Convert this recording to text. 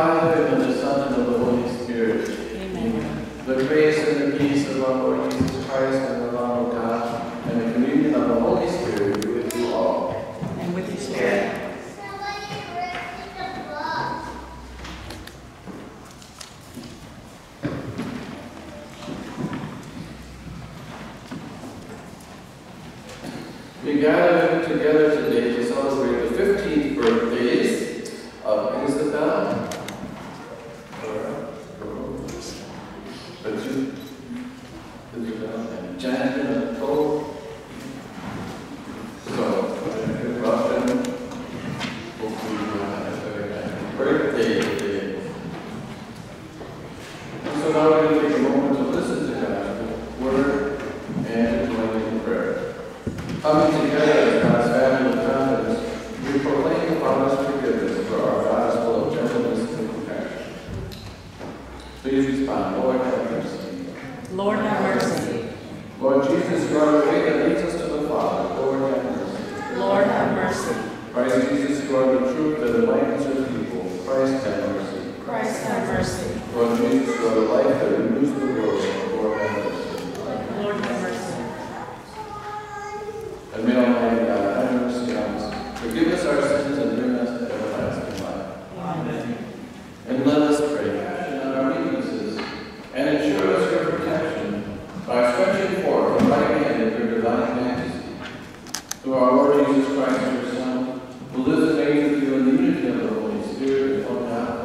Father, and the Son, and of the Holy Spirit. Amen. The grace and the peace of our Lord Jesus Christ and the love of God and the communion of the Holy Spirit be with you all. And with your spirit. We gather together today to celebrate the 15th birthdays of Isabell, Jesus, you are the way that leads us to the Father. Lord, have mercy. Lord have mercy. Christ Jesus, you are the truth that enlightens your people. Christ, have mercy. Christ have mercy. Lord Jesus, you are the life that renews the world. Lord, have mercy. Lord have mercy. And may Almighty God have mercy on us, forgive us our sins, and through our Lord Jesus Christ, your Son, who lives and reigns with you in the unity of the Holy Spirit, one God.